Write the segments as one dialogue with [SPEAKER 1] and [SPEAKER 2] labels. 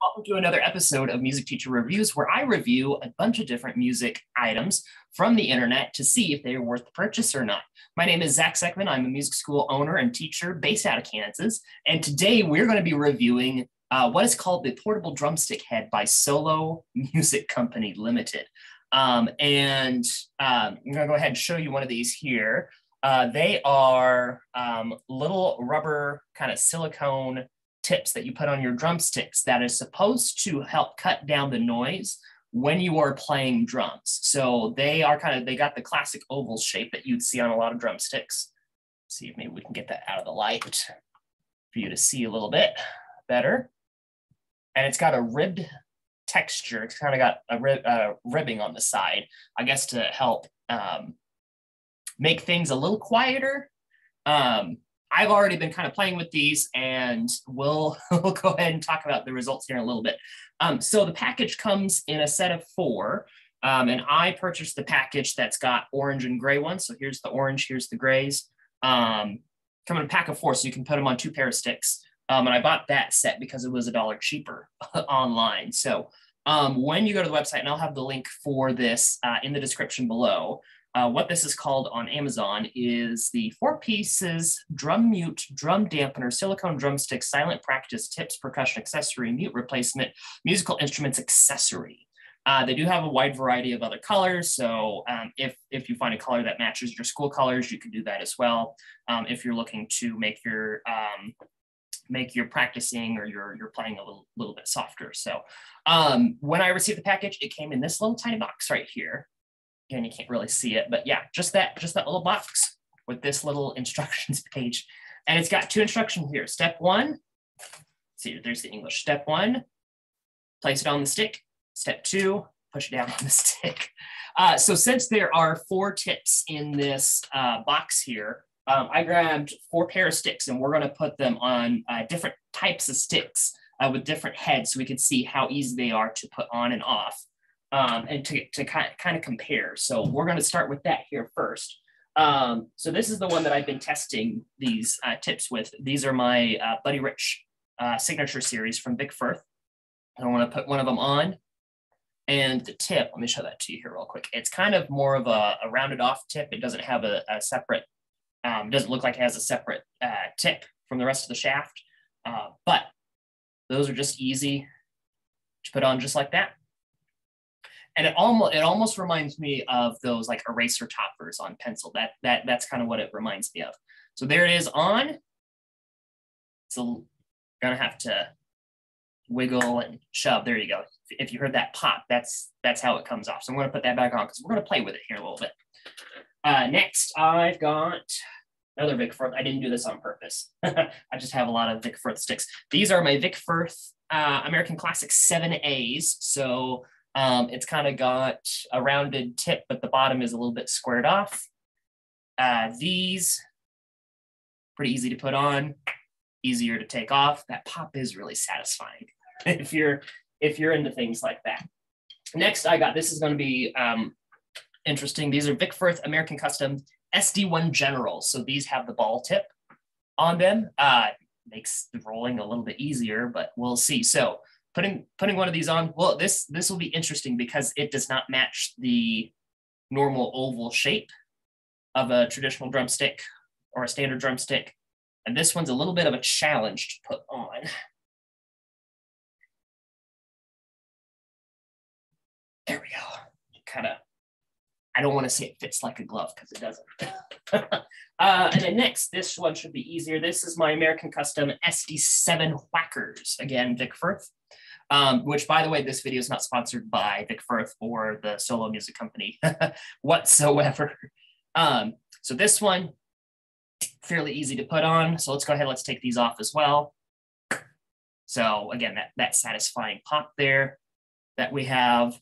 [SPEAKER 1] welcome to another episode of Music Teacher Reviews, where I review a bunch of different music items from the internet to see if they are worth the purchase or not. My name is Zach Seckman. I'm a music school owner and teacher based out of Kansas. And today we're going to be reviewing uh, what is called the Portable Drumstick Head by Solo Music Company Limited. Um, and um, I'm going to go ahead and show you one of these here. Uh, they are um, little rubber kind of silicone tips that you put on your drumsticks that is supposed to help cut down the noise when you are playing drums. So they are kind of, they got the classic oval shape that you'd see on a lot of drumsticks. Let's see if maybe we can get that out of the light for you to see a little bit better. And it's got a ribbed texture. It's kind of got a rib, uh, ribbing on the side, I guess to help um, make things a little quieter. Um, I've already been kind of playing with these and we'll, we'll go ahead and talk about the results here in a little bit. Um, so the package comes in a set of four um, and I purchased the package that's got orange and gray ones. So here's the orange, here's the grays. Um, come in a pack of four so you can put them on two pair of sticks. Um, and I bought that set because it was a dollar cheaper online. So um, when you go to the website, and I'll have the link for this uh, in the description below, uh, what this is called on Amazon is the four pieces drum mute, drum dampener, silicone drumstick, silent practice, tips, percussion accessory, mute replacement, musical instruments accessory. Uh, they do have a wide variety of other colors. So um, if, if you find a color that matches your school colors, you can do that as well. Um, if you're looking to make your um, make your practicing or your, your playing a little, little bit softer. So um, when I received the package, it came in this little tiny box right here. Again, you can't really see it, but yeah, just that, just that little box with this little instructions page. And it's got two instructions here. Step one, see, there's the English. Step one, place it on the stick. Step two, push it down on the stick. Uh, so since there are four tips in this uh, box here, um, I grabbed four pair of sticks and we're going to put them on uh, different types of sticks uh, with different heads so we can see how easy they are to put on and off um, and to, to kind, of, kind of compare. So we're going to start with that here first. Um, so this is the one that I've been testing these uh, tips with. These are my uh, Buddy Rich uh, signature series from Vic Firth. I want to put one of them on. And the tip, let me show that to you here real quick. It's kind of more of a, a rounded off tip. It doesn't have a, a separate, um, doesn't look like it has a separate uh, tip from the rest of the shaft. Uh, but those are just easy to put on just like that and it almost it almost reminds me of those like eraser toppers on pencil. That that that's kind of what it reminds me of. So there it is on. So gonna have to wiggle and shove. There you go. If you heard that pop, that's that's how it comes off. So I'm gonna put that back on because we're gonna play with it here a little bit. Uh, next, I've got another Vic Firth. I didn't do this on purpose. I just have a lot of Vic Firth sticks. These are my Vic Firth uh, American Classic 7As. So um, it's kind of got a rounded tip, but the bottom is a little bit squared off. Uh, these, pretty easy to put on, easier to take off. That pop is really satisfying if you're if you're into things like that. Next, I got this is going to be um, interesting. These are Vic Firth American Custom SD1 Generals. So these have the ball tip on them. Uh, makes the rolling a little bit easier, but we'll see. So putting putting one of these on well this this will be interesting because it does not match the normal oval shape of a traditional drumstick or a standard drumstick. And this one's a little bit of a challenge to put on. There we go. Kind of i don't want to say it fits like a glove because it doesn't uh, and then next this one should be easier this is my american custom sd7 whackers again vic firth um, which by the way, this video is not sponsored by Vic Firth or the solo music company whatsoever. Um, so this one, fairly easy to put on. So let's go ahead, let's take these off as well. So again, that, that satisfying pop there that we have.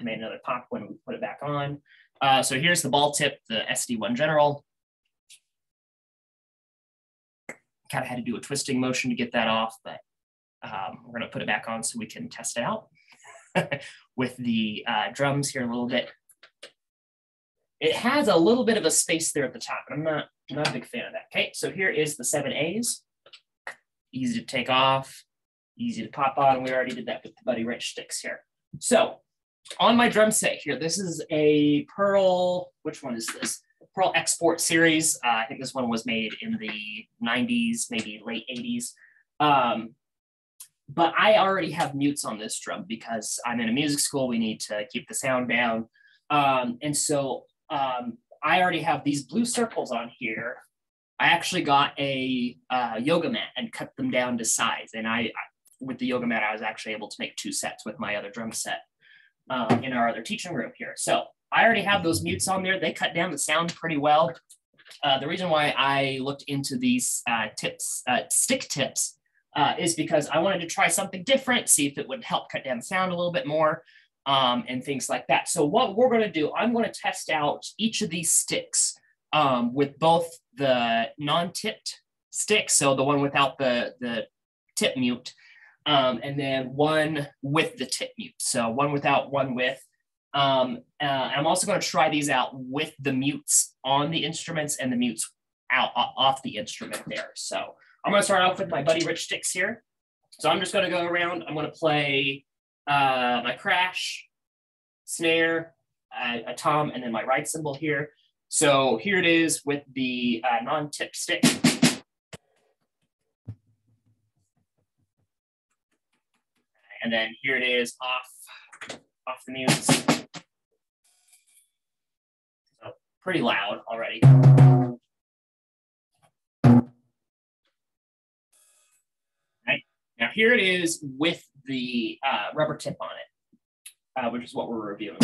[SPEAKER 1] I made another pop when we put it back on. Uh, so here's the ball tip, the SD1 General. Kind of had to do a twisting motion to get that off, but um, we're going to put it back on so we can test it out with the uh, drums here a little bit. It has a little bit of a space there at the top, and I'm not, not a big fan of that. Okay, so here is the seven A's. Easy to take off, easy to pop on. We already did that with the Buddy Rich sticks here. So on my drum set here, this is a Pearl, which one is this? Pearl Export series. Uh, I think this one was made in the 90s, maybe late 80s. Um, but I already have mutes on this drum because I'm in a music school. We need to keep the sound down. Um, and so um, I already have these blue circles on here. I actually got a uh, yoga mat and cut them down to size. And I, with the yoga mat, I was actually able to make two sets with my other drum set um, in our other teaching room here. So I already have those mutes on there. They cut down the sound pretty well. Uh, the reason why I looked into these uh, tips, uh, stick tips, uh, is because I wanted to try something different, see if it would help cut down the sound a little bit more um, and things like that. So what we're going to do, I'm going to test out each of these sticks um, with both the non-tipped stick, so the one without the, the tip mute, um, and then one with the tip mute. So one without, one with. Um, uh, I'm also going to try these out with the mutes on the instruments and the mutes out off the instrument there. So I'm going to start off with my Buddy Rich sticks here. So I'm just going to go around. I'm going to play uh, my crash, snare, uh, a tom, and then my ride cymbal here. So here it is with the uh, non-tip stick. And then here it is off, off the mutes. So pretty loud already. Right. Now here it is with the uh, rubber tip on it, uh, which is what we're reviewing.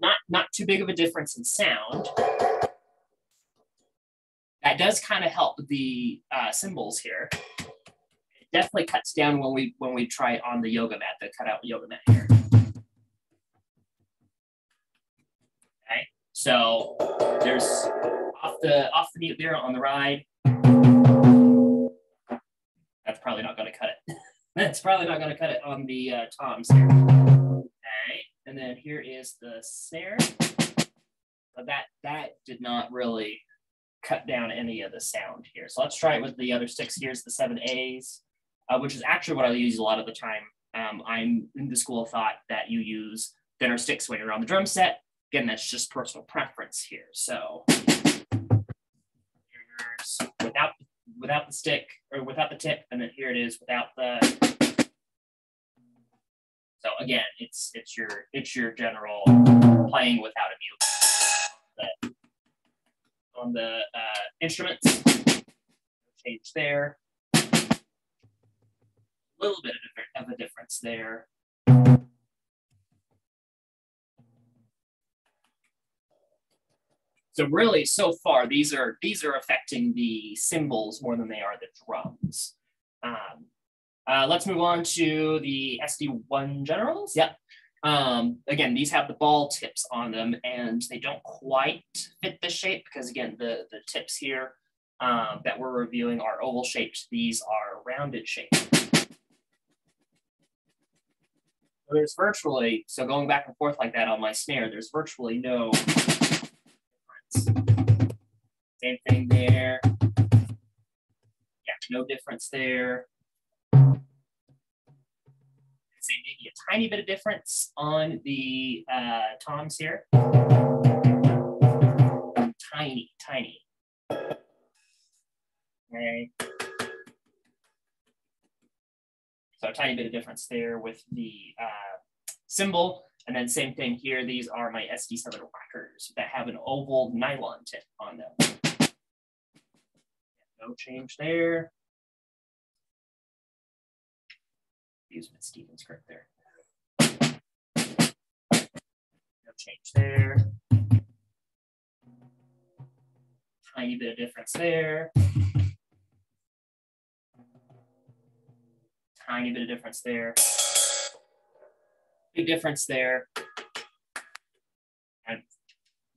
[SPEAKER 1] Not, not too big of a difference in sound. That does kind of help the uh, cymbals here. It definitely cuts down when we when we try on the yoga mat, the cutout yoga mat here. Okay, so there's off the off the there on the ride that's probably not going to cut it. that's probably not going to cut it on the uh, toms here. Okay, and then here is the snare. But that that did not really cut down any of the sound here. So let's try it with the other sticks. Here's the seven A's, uh, which is actually what I use a lot of the time. Um, I'm in the school of thought that you use thinner sticks when you're on the drum set. Again, that's just personal preference here. So without without the stick or without the tip, and then here it is without the. So again, it's it's your it's your general playing without a mute. on the uh, instruments, change there. A little bit of a difference there. So really, so far, these are these are affecting the cymbals more than they are the drums. Um, uh, let's move on to the SD1 generals. Yep. Um, again, these have the ball tips on them and they don't quite fit the shape because again, the, the tips here um, that we're reviewing are oval shaped. These are rounded shaped. So there's virtually, so going back and forth like that on my snare, there's virtually no difference. same thing there. Yeah, no difference there. Maybe a tiny bit of difference on the uh, toms here. Tiny, tiny. Okay. So a tiny bit of difference there with the uh, cymbal. And then same thing here, these are my SD7 rockers that have an oval nylon tip on them. No change there. Use Miss Stevens script there. No change there. Tiny bit of difference there. Tiny bit of difference there big difference there and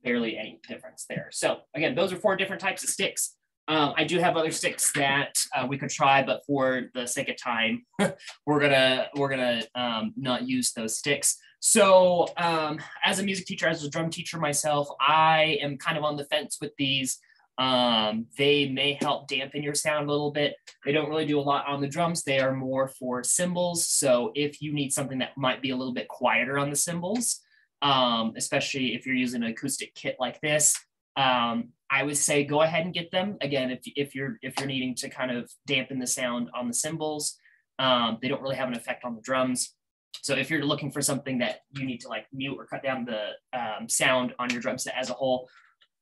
[SPEAKER 1] barely any difference there. So again, those are four different types of sticks. Um, I do have other sticks that uh, we could try, but for the sake of time, we're gonna we're gonna um, not use those sticks. So um, as a music teacher, as a drum teacher myself, I am kind of on the fence with these. Um, they may help dampen your sound a little bit. They don't really do a lot on the drums. They are more for cymbals. So if you need something that might be a little bit quieter on the cymbals, um, especially if you're using an acoustic kit like this, um, I would say go ahead and get them. Again, if, if you're if you're needing to kind of dampen the sound on the cymbals, um, they don't really have an effect on the drums. So if you're looking for something that you need to like mute or cut down the um, sound on your drum set as a whole,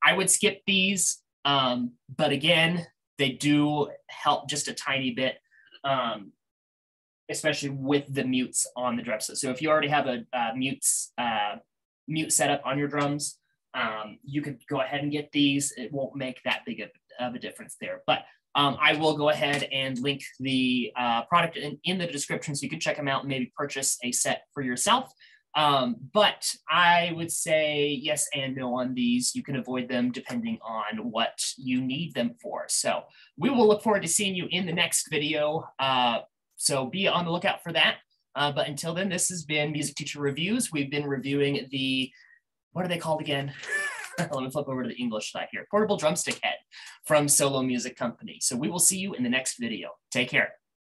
[SPEAKER 1] I would skip these. Um, but again, they do help just a tiny bit, um, especially with the mutes on the drum set. So if you already have a, a mutes uh, mute setup on your drums, um, you could go ahead and get these. It won't make that big of, of a difference there. But um, I will go ahead and link the uh, product in, in, the description so you can check them out and maybe purchase a set for yourself. Um, but I would say yes and no on these. You can avoid them depending on what you need them for. So we will look forward to seeing you in the next video. Uh, so be on the lookout for that. Uh, but until then, this has been Music Teacher Reviews. We've been reviewing the, what are they called again? Let me flip over to the English side here. Portable drumstick head from Solo Music Company. So we will see you in the next video. Take care.